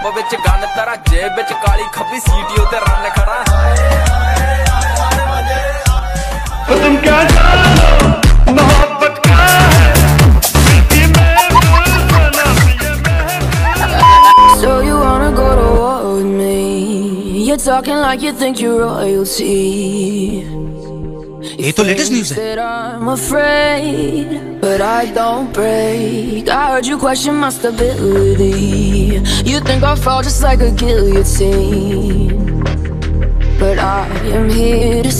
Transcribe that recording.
ਵਿੱਚ ਗੰਨ ਤੇਰਾ ਜੇਬ ਵਿੱਚ ਕਾਲੀ ਖੱਬੀ ਸੀਟੀਓ ਤੇ ਰਨ ਖੜਾ तुम क्या जानो मोहब्बत का है मिट्टी में बुलबुला ये महफिल So you wanna go to war with me? You're talking like you think you're royalty. ये तो लेटेस्ट न्यूज है That I'm afraid, but I don't break. I heard you question my stability. You think I'll fall just like a guillotine, but I am here to stay.